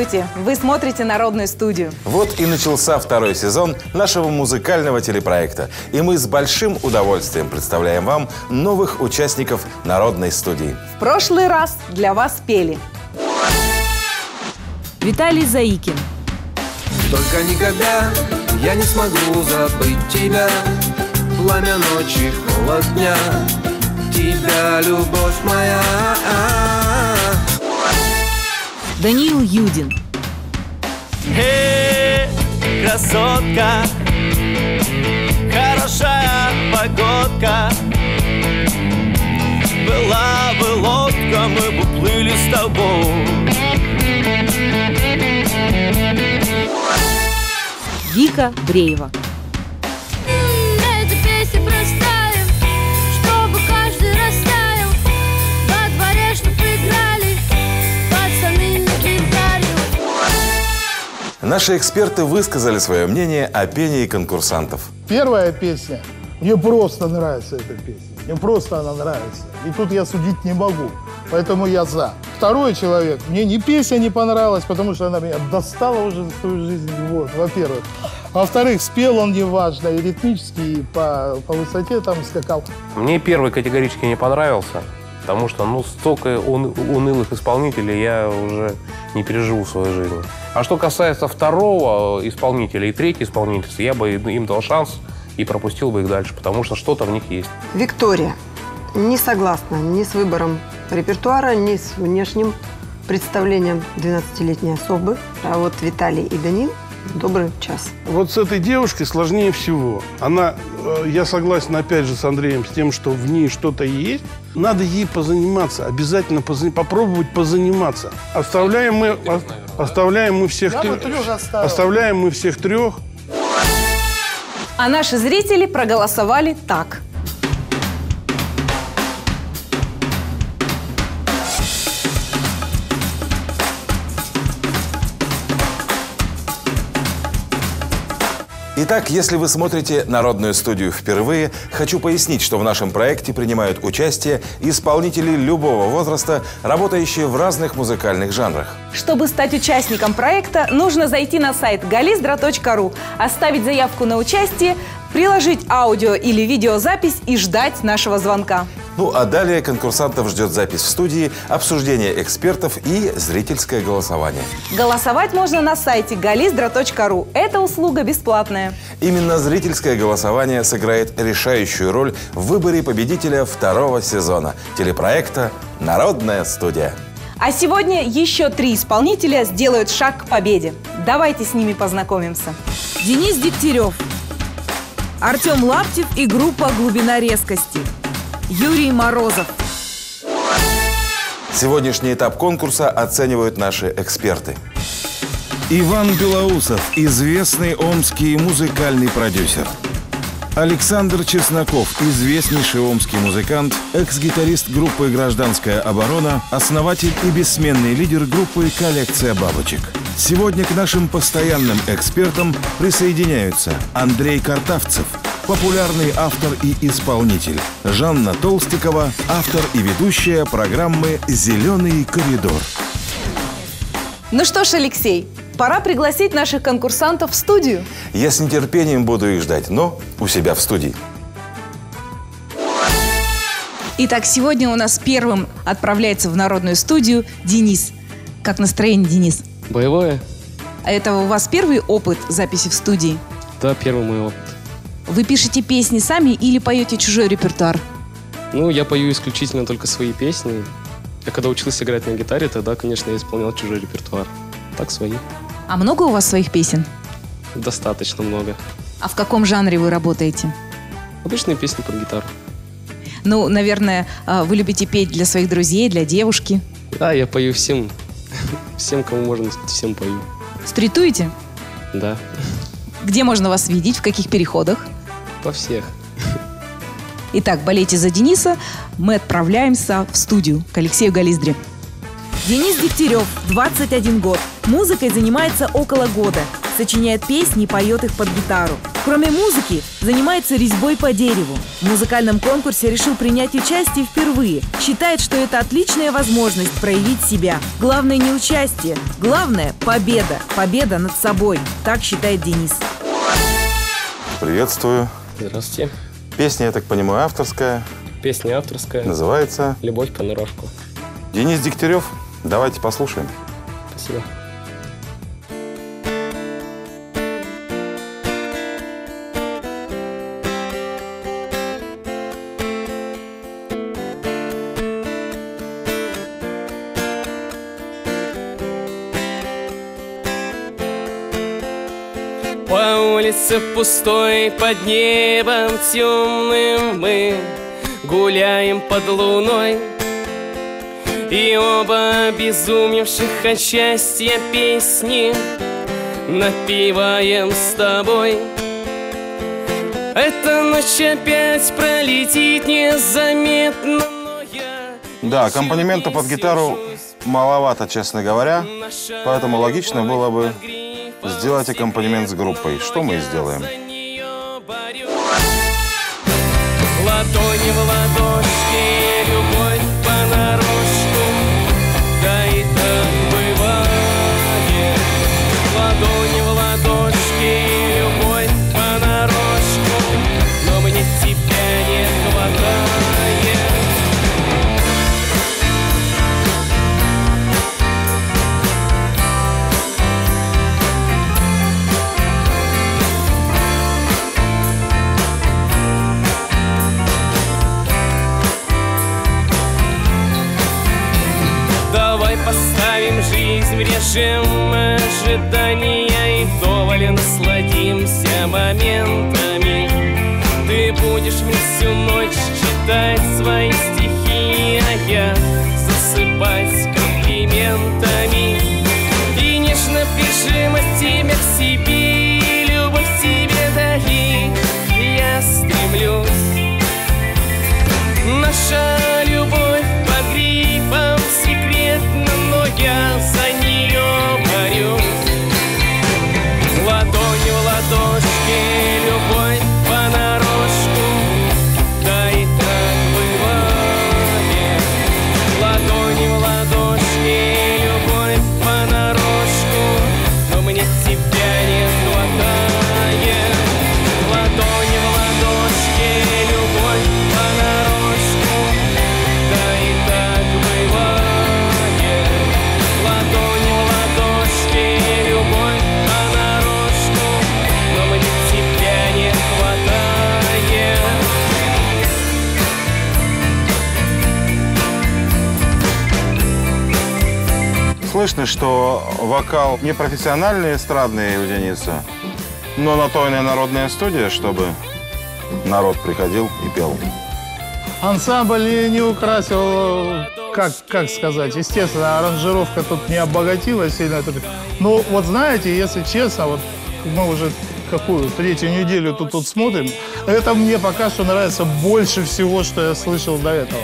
Здравствуйте! Вы смотрите «Народную студию». Вот и начался второй сезон нашего музыкального телепроекта. И мы с большим удовольствием представляем вам новых участников Народной студии. В прошлый раз для вас пели Виталий Заикин, Только никогда я не смогу забыть тебя Пламя ночи, холод дня Тебя, любовь моя Даниил Юдин, Эй, красотка, хорошая погодка. Была бы лодка, мы бы плыли с тобой. Вика Бреева, Наши эксперты высказали свое мнение о пении конкурсантов. Первая песня, мне просто нравится эта песня. Мне просто она нравится. И тут я судить не могу. Поэтому я за. Второй человек, мне ни песня не понравилась, потому что она меня достала уже за свою жизнь. Вот, во-первых. Во-вторых, спел он неважно, и ритмически, и по, по высоте там скакал. Мне первый категорически не понравился, потому что, ну, столько ун- унылых исполнителей я уже не переживу в своей жизни. А что касается второго исполнителя и третьего исполнительства, я бы им дал шанс и пропустил бы их дальше, потому что что-то в них есть. Виктория не согласна ни с выбором репертуара, ни с внешним представлением 12-летней особы. А вот Виталий и Данил добрый час. Вот с этой девушкой сложнее всего. Она, э, я согласен опять же с Андреем, с тем, что в ней что-то есть. Надо ей позаниматься, обязательно поза- попробовать позаниматься. Оставляем мы, о- оставляем мы всех Я трех, оставляем мы всех трех. а наши зрители проголосовали так. Итак, если вы смотрите «Народную студию» впервые, хочу пояснить, что в нашем проекте принимают участие исполнители любого возраста, работающие в разных музыкальных жанрах. Чтобы стать участником проекта, нужно зайти на сайт galizdra.ru, оставить заявку на участие, приложить аудио или видеозапись и ждать нашего звонка. Ну а далее конкурсантов ждет запись в студии, обсуждение экспертов и зрительское голосование. Голосовать можно на сайте galizdra.ru. Эта услуга бесплатная. Именно зрительское голосование сыграет решающую роль в выборе победителя второго сезона телепроекта «Народная студия». А сегодня еще три исполнителя сделают шаг к победе. Давайте с ними познакомимся. Денис Дегтярев, Артем Лаптев и группа «Глубина резкости», Юрий Морозов. Сегодняшний этап конкурса оценивают наши эксперты. Иван Белоусов, известный омский музыкальный продюсер. Александр Чесноков, известнейший омский музыкант, экс-гитарист группы «Гражданская оборона», основатель и бессменный лидер группы «Коллекция бабочек». Сегодня к нашим постоянным экспертам присоединяются Андрей Картавцев, популярный автор и исполнитель, Жанна Толстикова, автор и ведущая программы «Зеленый коридор». Ну что ж, Алексей, пора пригласить наших конкурсантов в студию. Я с нетерпением буду их ждать, но у себя в студии. Итак, сегодня у нас первым отправляется в народную студию Денис. Как настроение, Денис? Боевое? А это у вас первый опыт записи в студии? Да, первый мой опыт. Вы пишете песни сами или поете чужой репертуар? Ну, я пою исключительно только свои песни. Я когда учился играть на гитаре, тогда, конечно, я исполнял чужой репертуар. Так, свои. А много у вас своих песен? Достаточно много. А в каком жанре вы работаете? Обычные песни под гитару. Ну, наверное, а, вы любите петь для своих друзей, для девушки. Да, я пою всем. Всем, кому можно, всем пою. Стритуете? Да, Где можно вас видеть? В каких переходах? По всех. Итак, болейте за Дениса. Мы отправляемся в студию к Алексею Гализдре. Денис Дегтярев, 21 год. Музыкой занимается около года. Сочиняет песни и поет их под гитару. Кроме музыки, занимается резьбой по дереву. В музыкальном конкурсе решил принять участие впервые. Считает, что это отличная возможность проявить себя. Главное не участие, главное – победа. Победа над собой. Так считает Денис. Приветствую. Здравствуйте. Песня, я так понимаю, авторская. Песня авторская. Называется «Любовь понарошку». Денис Дегтярев. Давайте послушаем. Спасибо. Улице пустой, под небом темным мы Гуляем под луной И оба обезумевших от счастья песни Напиваем с тобой Эта ночь опять пролетит незаметно Да, аккомпанемента под гитару маловато, честно говоря. Поэтому логично было бы сделать аккомпанемент с группой. Что мы и сделаем. Поставим жизнь в режим ожидания И вдоволь насладимся моментами. Ты будешь мне всю ночь читать свои стихи А я засыпать комплиментами. И нежно прижимать тебя к себе Любовь тебе дарить Я стремлюсь Наша Слышно, что вокал не профессиональный эстрадный у Дениса, но на то и народная студия, чтобы народ приходил и пел. Ансамбль не, украсил, как, как сказать, естественно, аранжировка тут не обогатила сильно. это. Ну, вот знаете, если честно, вот мы уже какую, третью неделю тут, тут смотрим, это мне пока что нравится больше всего, что я слышал до этого.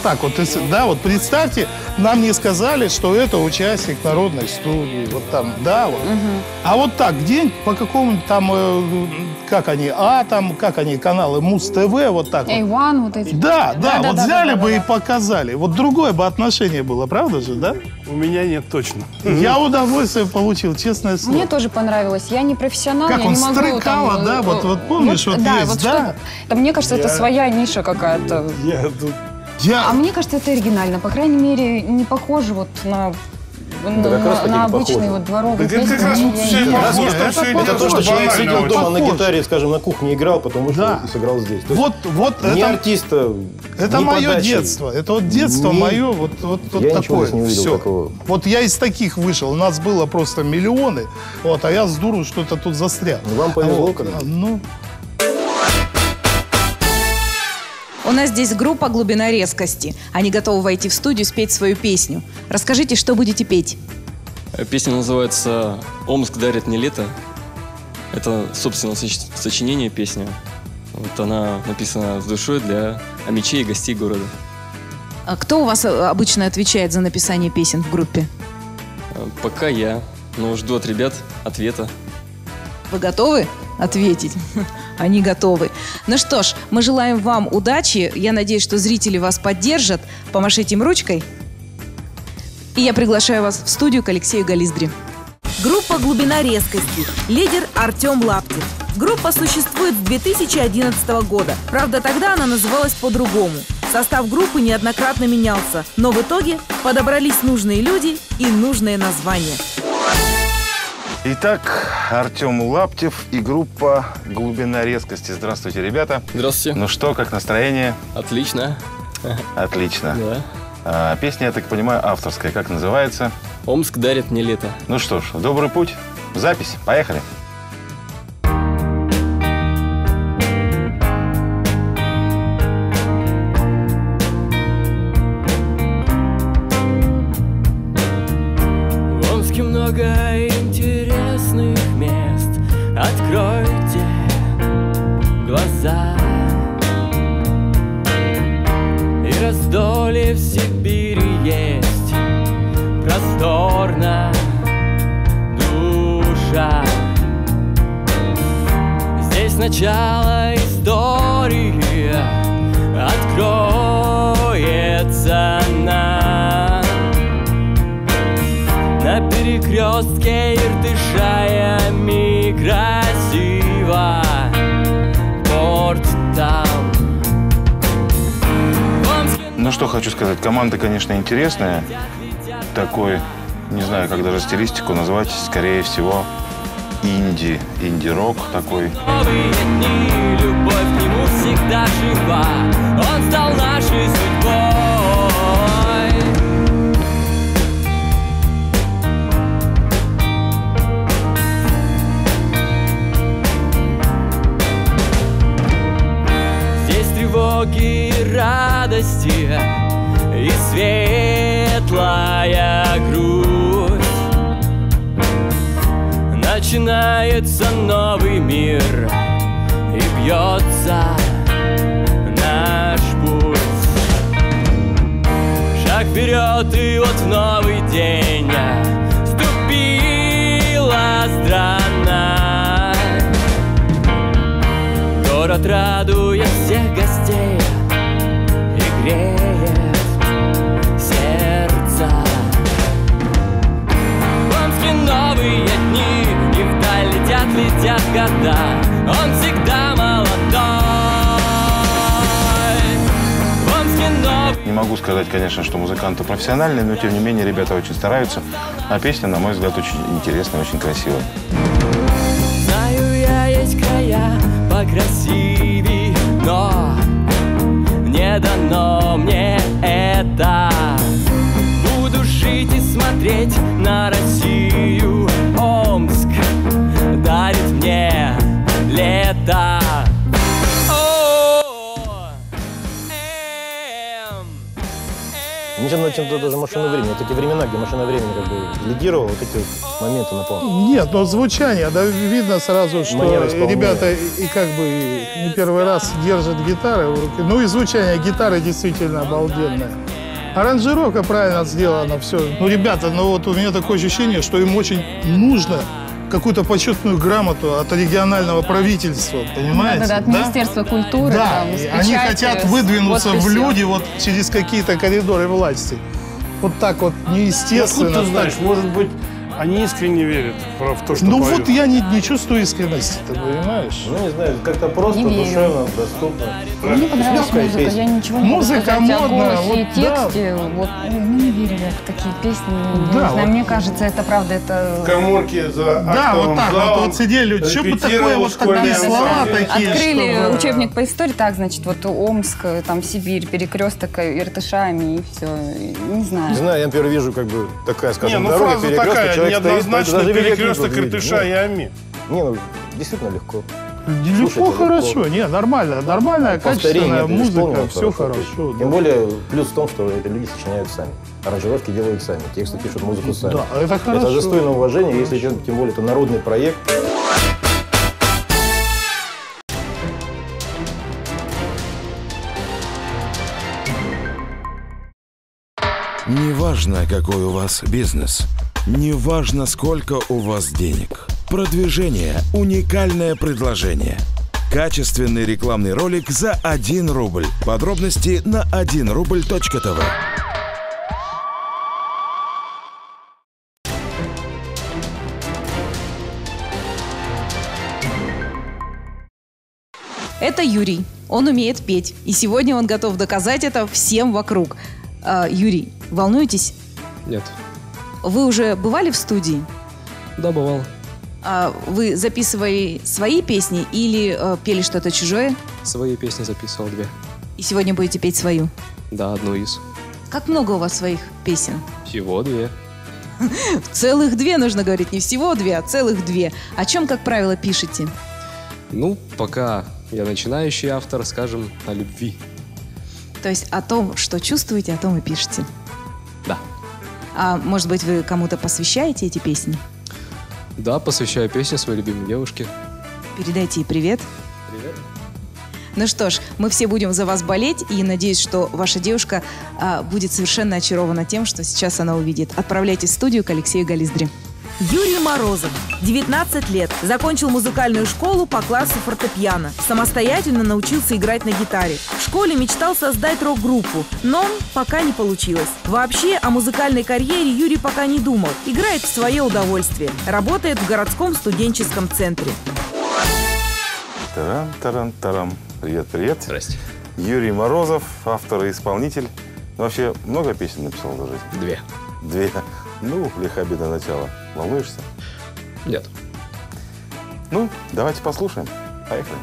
Вот так вот, да, вот представьте, нам не сказали, что это участник народной студии, вот там, да, вот. А вот так, где по какому-нибудь там, э, как они, А там, как они, каналы Муз-ТВ, вот так вот. Эйван, вот эти. Да, да, вот да, взяли да, бы да, и да. показали. Вот другое бы отношение было, правда же, да? У меня нет точно. Я удовольствие получил, честное слово. Мне тоже понравилось. Я не профессионал, Как я он не могу стрыкало, там, да, э, вот- вот помнишь, вот да, есть, вот да? что-то. Да, мне кажется, это Я- своя ниша какая-то. Я тут А мне кажется, это оригинально. По крайней мере, не похоже вот на, на, как раз на не обычные похоже. вот дворовые Так это песни. как раз Я- вот я все не похоже, знаю. там все Это то, что человек сидел дома на Похоже. гитаре, скажем, на кухне играл, потому что Да. и сыграл здесь. То Вот, вот ни это, артиста, это ни мое подачи. детство. Это вот детство Ни- мое, вот, вот, вот Я такое. не увидел Всё. такого. Вот я из таких вышел. У нас было просто миллионы, вот, а я с дуру что-то тут застрял. Ну, вам повезло, Вот, когда. Ну, У нас здесь группа «Глубина резкости». Они готовы войти в студию, спеть свою песню. Расскажите, что будете петь? Э, Песня называется «Омск дарит мне лето». Это, собственно, соч- сочинение песни. Вот она написана с душой для амичей и гостей города. А кто у вас э, обычно отвечает за написание песен в группе? Э, Пока я, но жду от ребят ответа. Вы готовы ответить? Они готовы. Ну что ж, мы желаем вам удачи. Я надеюсь, что зрители вас поддержат. Помашите им ручкой. И я приглашаю вас в студию к Алексею Гализдри. Группа «Глубина резкости». Лидер Артем Лаптев. Группа существует с 2011 года. Правда, тогда она называлась по-другому. Состав группы неоднократно менялся, но в итоге подобрались нужные люди и нужное название. Итак, Артем Лаптев и группа «Глубина резкости». Здравствуйте, ребята. Здравствуйте. Ну что, как настроение? Отлично. Отлично. Да. А, песня, я так понимаю, авторская. Как называется? Омск дарит мне лето. Ну что ж, добрый путь. Запись. Поехали. В раздолье в Сибири есть Просторно душа. Здесь начало истории Откроется нам. На перекрестке Иртыша и Ами Ну что хочу сказать, команда, конечно, интересная. Такой, не знаю, как даже стилистику назвать, скорее всего, инди, инди-рок такой. Дни, любовь к нему всегда жива Он стал нашей судьбой радости И светлая грусть Начинается новый мир И бьется наш путь. Шаг вперед и вот в новый день Ступила страна. Город радует года Он всегда молодой Не могу сказать, конечно, что музыканты профессиональные, но тем не менее ребята очень стараются. А песня, на мой взгляд, очень интересная, очень красивая. Знаю я есть края покрасивей, но не дано мне это. Буду жить и смотреть на Россию. Мне лето. Мне чем чем-то даже машину времени. Вот эти времена, где машина времени как бы лидировала, вот эти вот моменты напомню. Нет, но звучание, да, видно сразу, что ребята и, как бы не первый раз держат гитары в руке. Ну и звучание гитары действительно обалденное. Аранжировка правильно сделана, все. Ну, ребята, ну вот у меня такое ощущение, что им очень нужно какую-то почетную грамоту от регионального правительства, понимаете? Да-да-да, от Министерства культуры. Да, там, и они печатью, хотят выдвинуться в люди вот через какие-то коридоры власти. Вот так вот неестественно. Откуда ты знаешь, так. может быть, они искренне верят в то, что Ну поют. вот я не, не чувствую искренности, ты понимаешь? Ну, не знаю, как-то просто, Не верю. душевно, доступно. Мне понравилась Легкая музыка, песня. я ничего не Музыка могу сказать о модная, голосе вот и да. тексте. Вот, ну, не верю я в такие песни. Да, не знаю, вот. мне кажется, это правда, это... В коморке за Да, вот так вот, залом вот сидели, что бы такое, вот такие слова такие, Открыли чтобы- учебник по истории, так, значит, вот Омск, там Сибирь, перекресток Иртышами и все. Не знаю. Не знаю, я, например, вижу как бы такая, Не, скажем, ну дорога, фраза перекресток, такая, человек стоит, даже перекресток вот. Иртыша Ну, и Ами. Не, ну, действительно легко. Легко, Слушайте, хорошо. Не, нормально. Нормальная, качественная музыка. Все хорошо. Тем да. более, плюс в том, что это люди сочиняют сами. Аранжировки делают сами, тексты пишут музыку сами. Да, это хорошо. Это достойно уважения, если тем тем более это народный проект. Неважно, какой у вас бизнес. Неважно, сколько у вас денег. Продвижение – уникальное предложение. Качественный рекламный ролик за 1 рубль. Подробности на 1рубль.тв. Это Юрий. Он умеет петь. И сегодня он готов доказать это всем вокруг. А, Юрий, волнуетесь? Нет. Вы уже бывали в студии? Да, бывал. А вы записывали свои песни или э, пели что-то чужое? Свои песни записывал две. И сегодня будете петь свою? Да, одну из. Как много у вас своих песен? Всего две. Целых две, нужно говорить. Не всего две, а целых две. О чем, как правило, пишете? Ну, пока я начинающий автор, скажем, о любви. То есть о том, что чувствуете, о том и пишете. Да. А может быть, вы кому-то посвящаете эти песни? Да, посвящаю песни своей любимой девушке. Передайте ей привет. Привет. Ну что ж, мы все будем за вас болеть и надеюсь, что ваша девушка а, будет совершенно очарована тем, что сейчас она увидит. Отправляйтесь в студию к Алексею Гализдре. Юрий Морозов, 19 лет, закончил музыкальную школу по классу фортепиано. Самостоятельно научился играть на гитаре. В школе мечтал создать рок-группу, но пока не получилось. Вообще о музыкальной карьере Юрий пока не думал. Играет в свое удовольствие. Работает в городском студенческом центре. Тарам-тарам-тарам. Привет, привет. Здрасте. Юрий Морозов, автор и исполнитель. Вообще, много песен написал за жизнь? Две. Две. Ну, лиха беда начала. Волнуешься? Нет. Ну, давайте послушаем. Поехали.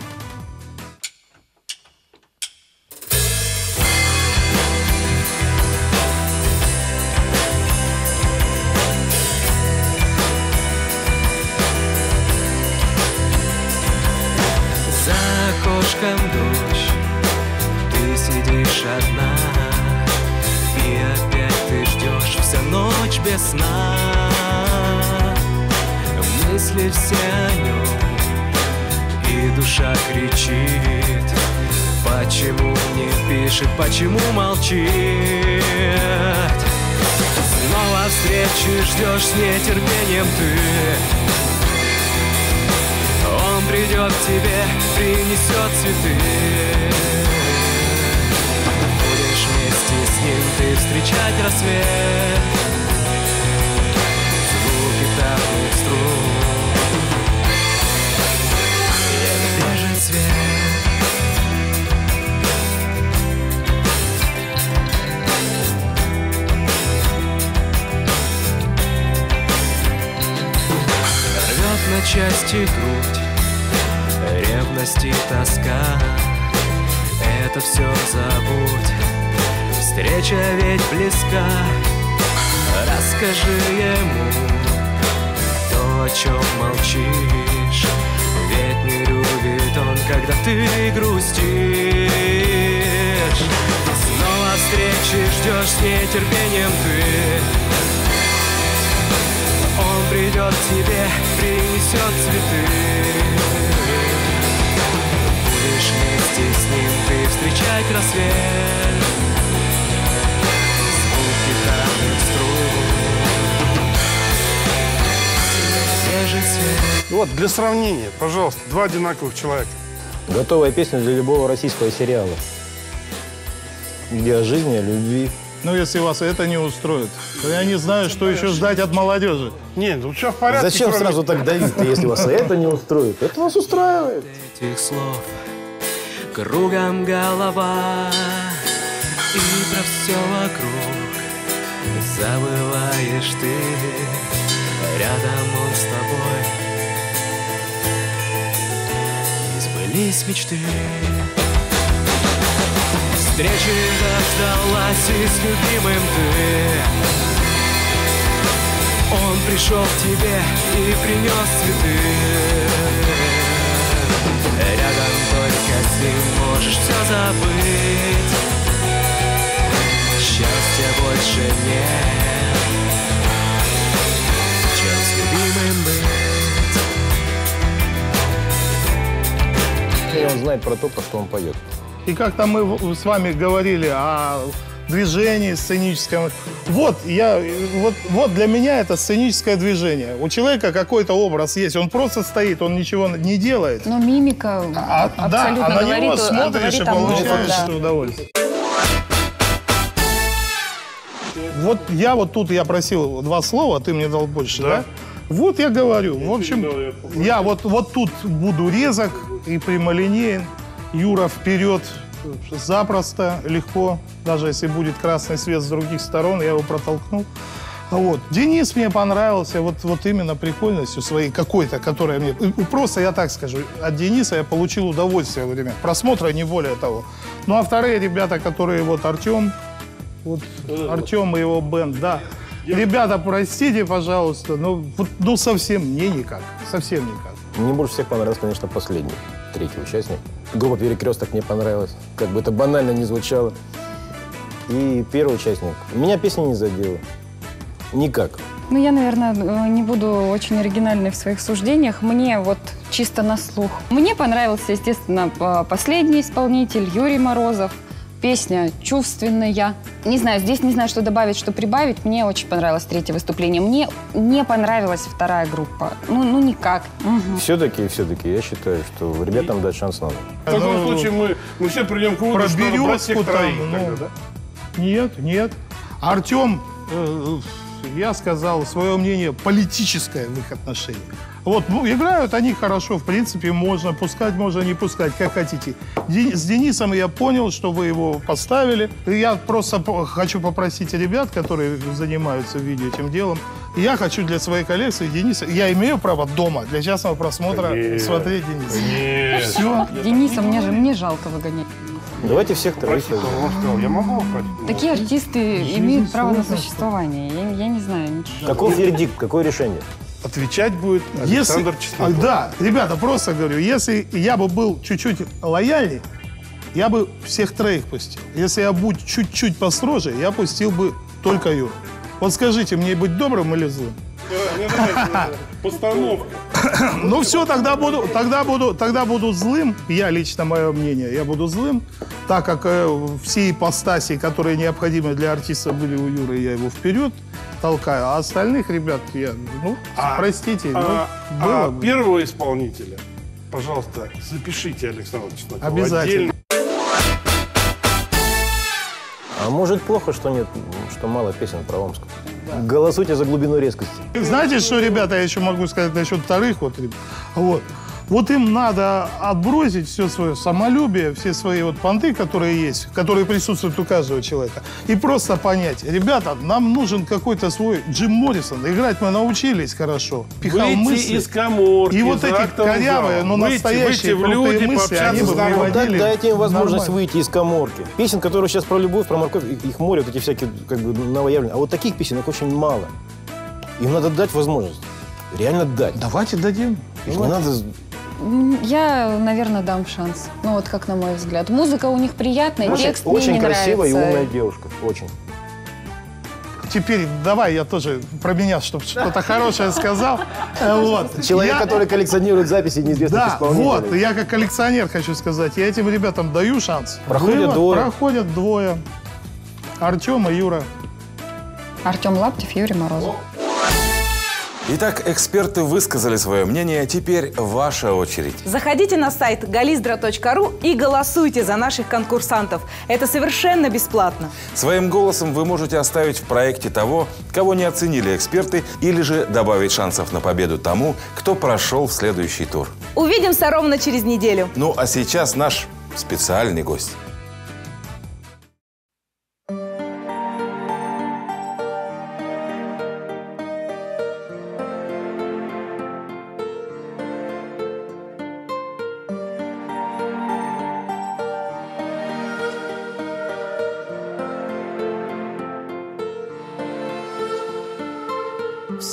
Мысли все о нем, и душа кричит Почему не пишет, почему молчит? Снова встречи ждешь с нетерпением ты. Он придет к тебе, принесет цветы. Будешь вместе с ним ты встречать рассвет. Звуки гитарных струн Части грудь. Ревность и тоска Это все забудь. Встреча ведь близка. Расскажи ему То, о чем молчишь. Ведь не любит он, когда ты грустишь. Снова встречи ждешь с нетерпением ты он придет к тебе, принесет цветы Будешь вместе с ним ты встречать рассвет Звук гитарных струн Вот, для сравнения, пожалуйста, два одинаковых человека. Готовая песня для любого российского сериала. Где о жизни, о любви. Ну, если вас это не устроит, то я не знаю, что еще ждать от молодежи. Нет, ну все в порядке. Зачем кроме- сразу так давить если вас это не устроит? Это вас устраивает. этих слов Кругом голова И про все вокруг Забываешь ты Рядом он с тобой И сбылись мечты Встречи дождалась и с любимым ты. Он пришел к тебе и принес цветы. С ним можешь все забыть. Счастья больше нет Чем с любимым быть. И он знает про то, про что он поет. И как-то мы с вами говорили о движении сценическом. Вот, я, вот, вот для меня это сценическое движение. У человека какой-то образ есть, он просто стоит, он ничего не делает. Но мимика А, да, абсолютно а на него смотришь и получаешь да. удовольствие. Вот я вот тут, я просил два слова, ты мне дал больше, да? Вот я говорю. В общем, я вот, вот тут буду резок и прямолинеен. Юра вперед запросто, легко. Даже если будет красный свет с других сторон, я его протолкну. Вот. Денис мне понравился вот, вот именно прикольностью своей какой-то, которая мне... Просто я так скажу, от Дениса я получил удовольствие во время просмотра, не более того. Ну а вторые ребята, которые вот Артем, вот Артем и его бенд, да. Ребята, простите, пожалуйста, но вот, ну совсем мне никак, совсем никак. Мне больше всех понравился, конечно, последний, третий участник. Группа «Перекресток» мне понравилась. Как бы это банально не звучало. И первый участник. Меня песня не задела. Никак. Ну, я, наверное, э, не буду очень оригинальной в своих суждениях. Мне вот чисто на слух. Мне понравился, естественно, последний исполнитель Юрий Морозов. Песня чувственная. Не знаю, здесь не знаю, что добавить, что прибавить. Мне очень понравилось третье выступление. Мне не понравилась вторая группа. Ну, ну никак. Мгм. Все-таки, все-таки, я считаю, что ребятам дать шанс надо. В таком случае мы, мы все придем к выводу, что надо брать всех троих ну, тогда, да? Нет, нет. Артем, э, я сказал свое мнение политическое в их отношениях. Вот, ну, играют они хорошо, в принципе, можно пускать, можно не пускать, как хотите. Дени- С Денисом я понял, что вы его поставили. Я просто хочу попросить ребят, которые занимаются видео этим делом, я хочу для своей коллекции Дениса, я имею право дома для частного просмотра Нет. смотреть Дениса. Нет. Все. Дениса мне же мне жалко выгонять. Давайте всех троих. Я могу? Такие артисты имеют право на существование. Я, я не знаю ничего. Каков вердикт, какое решение? Отвечать будет Если, Александр Чесноков. А, да, ребята, просто говорю, если я бы был чуть-чуть лояльней, я бы всех троих пустил. Если я будь чуть-чуть построже, я пустил бы только Юру. Вот скажите, мне быть добрым или злым? Постановка. Ну все, тогда буду, тогда буду, тогда буду злым. Я лично мое мнение, я буду злым, так как э, все ипостаси, которые необходимы для артиста были у Юры, я его вперед толкаю, а остальных ребят я, ну, простите, ну, А, было а бы. первого исполнителя, пожалуйста, запишите Александр Чесноков. Обязательно. отдельно. А может плохо, что нет, что мало песен про Омск? Голосуйте за глубину резкости. Знаете, что, ребята, я еще могу сказать насчет вторых? Вот, ребят? вот. Вот им надо отбросить все свое самолюбие, все свои вот понты, которые есть, которые присутствуют у каждого человека, и просто понять, ребята, нам нужен какой-то свой Джим Моррисон. Играть мы научились хорошо. Пихал Выйти мысли. из каморки, И вот эти корявые, но Выйти, настоящие выйти в люди, мысли, они бы. Вот так дайте им возможность нормально. выйти из коморки. Песен, которые сейчас про любовь, про морковь, их их море, вот эти всякие как бы новоявленные. А вот таких песен их очень мало. Им надо дать возможность. Реально дать. Давайте дадим. Их не надо... Я, наверное, дам шанс. Ну, вот как на мой взгляд. Музыка у них приятная, Очень, текст мне очень не красивая и нравится. умная девушка. Очень. Теперь давай я тоже про меня, чтобы что-то хорошее сказал. Э, Вот. Человек, Я- который коллекционирует записи неизвестных Да, исполнителей. вот, я как коллекционер хочу сказать, я этим ребятам даю шанс. Проходят Было- двое. Проходят двое. Артем и Юра. Артем Лаптев, Юрий Морозов. Итак, эксперты высказали свое мнение, теперь ваша очередь. Заходите на сайт galizdra.ru и голосуйте за наших конкурсантов. Это совершенно бесплатно. Своим голосом вы можете оставить в проекте того, кого не оценили эксперты, или же добавить шансов на победу тому, кто прошел в следующий тур. Увидимся ровно через неделю. Ну а сейчас наш специальный гость.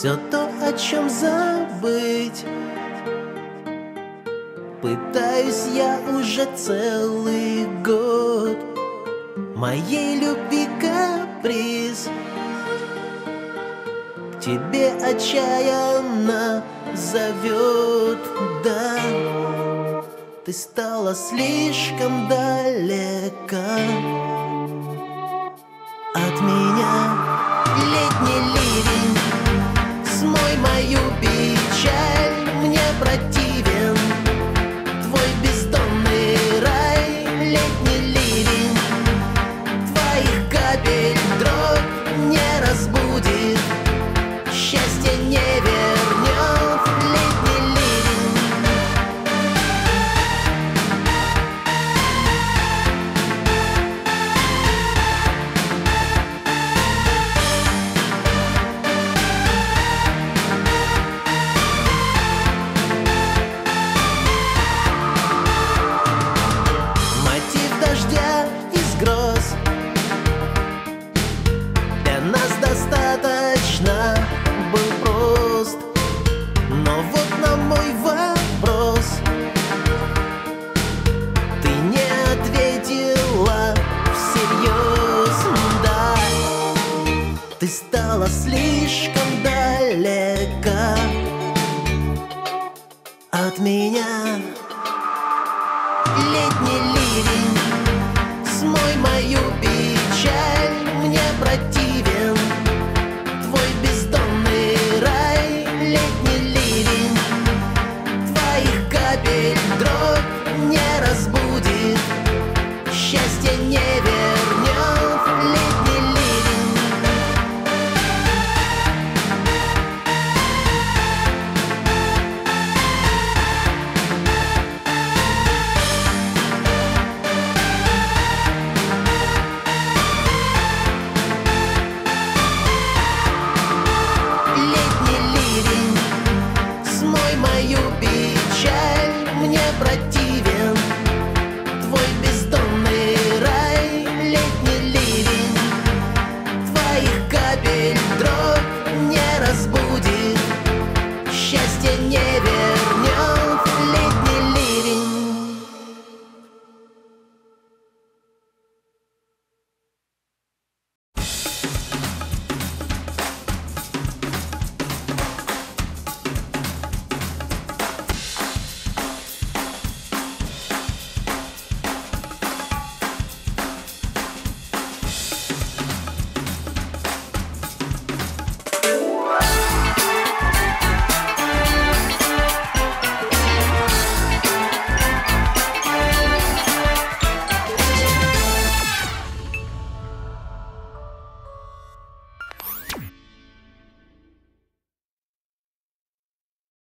Все то, о чем забыть. Пытаюсь я уже целый год Моей любви каприз. К тебе отчаянно зовет, да? Ты стала слишком далека от меня от меня. Летний ливень смой мою